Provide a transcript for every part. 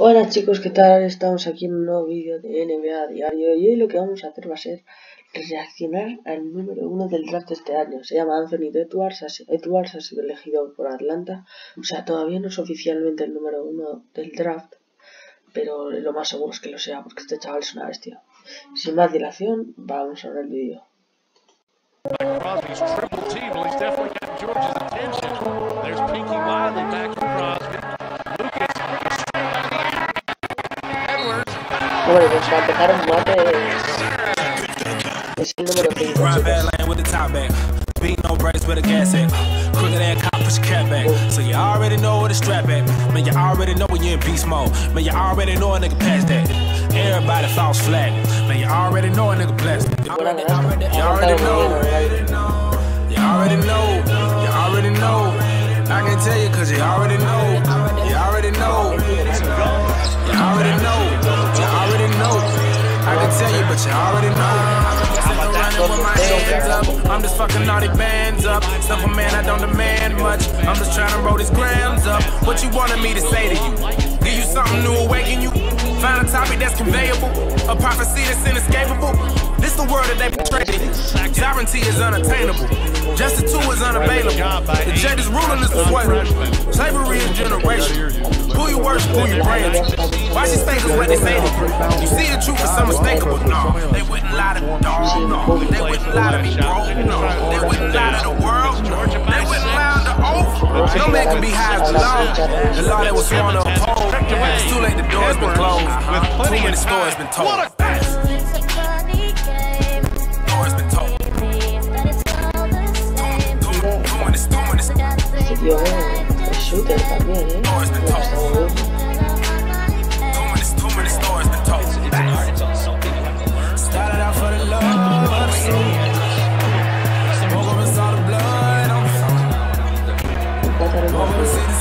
Hola chicos, ¿qué tal? Estamos aquí en un nuevo vídeo de NBA Diario y hoy lo que vamos a hacer va a ser reaccionar al número uno del draft de este año. Se llama Anthony Edwards, Edwards ha sido elegido por Atlanta. O sea, todavía no es oficialmente el número uno del draft, pero lo más seguro es que lo sea porque este chaval es una bestia. Sin más dilación, vamos a ver el vídeo. Bueno, pues para empezar un guate es, es el número 5. Beat no brakes with a gas at. Quicker than cop, push your cap back. So you already know you already know you already know you already know a nigga blessed. You already, already, you already know. You already know. You already know. I can tell you cause you already know. You already know. You already know. Tell you, but you already know. with my hands up. I'm just fucking all these bands up. Stuff a man, I don't demand much. I'm just trying to roll these grams up. What you wanted me to say to you? Give you something new, awaken you. Find a topic that's conveyable. A prophecy that's inescapable. This the world that they portray to you. Sovereignty is unattainable. Justice too is unavailable. The jet is ruling this persuasion. Slavery is generation. Who you worship, who you praying to. Watch these things is what they say to you. You see the truth is unmistakable. No, they wouldn't lie to the dog. No, they wouldn't lie to me, bro. No, they wouldn't lie to the world. They wouldn't lie to oath. No man can be high as the law. The law that was sworn to uphold. It's too late, the door's been closed. Too many stories been told. Yo, el shooter también, ¿eh?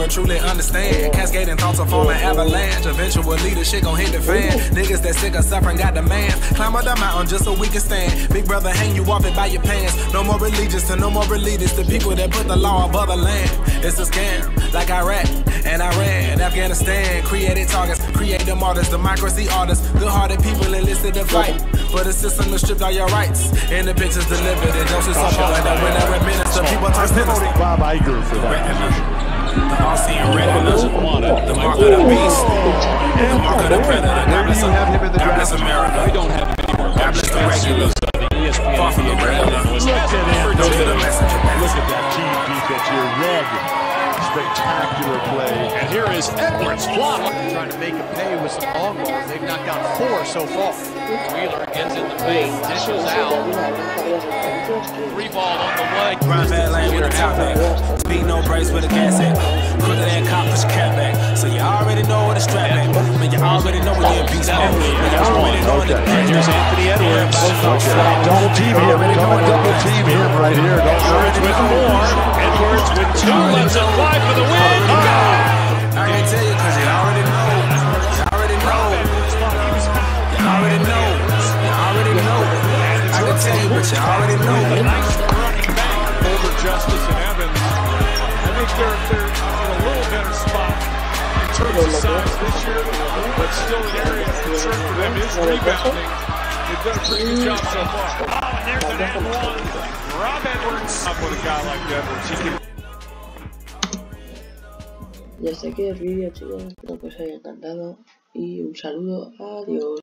never truly understand. Cascading thoughts will form an avalanche. Eventually, the shit gon' hit the fan. Niggas that sick of suffering got demands. Climb up the mountain just so we can stand. Big brother, hang you off it by your pants. No more religious to no more religious. The people that put the law above the land. It's a scam, like Iraq and Iran, Afghanistan. Created targets, create them artists, democracy artists. Good hearted people enlisted to fight. But the system has stripped all your rights. And the pictures delivered and doses of and the winner administer. People turn sinister. Bob Iger for that. The all-seeing red the mark of the beast, the mark of the predator. God bless, America. We don't have any more. God bless the regulars. Spectacular play. And here is Edwards block. Trying to make a pay with some long balls. They've knocked out four so far. Wheeler gets in the paint, dishes out. Three ball on the way. Grind bad lane with a top back. Speed no brakes with a gas at. Quicker than cop, push your back. So you already know where the strap at. Man, you already know oh, when you're in beast mode. Man, you already know when the Here's Anthony Edwards. Double team him. Don't double team him right here. Edwards with four. Edwards with two. Left and five for the win. I can't tell you because you already know. You already know. You already know. You already know. I can tell you, but you already know. The nice running bank over Justice and Evans. I think they're, they're in a little better spot in terms of size this year, but still an chicos, espero que os haya encantado y un saludo, adiós.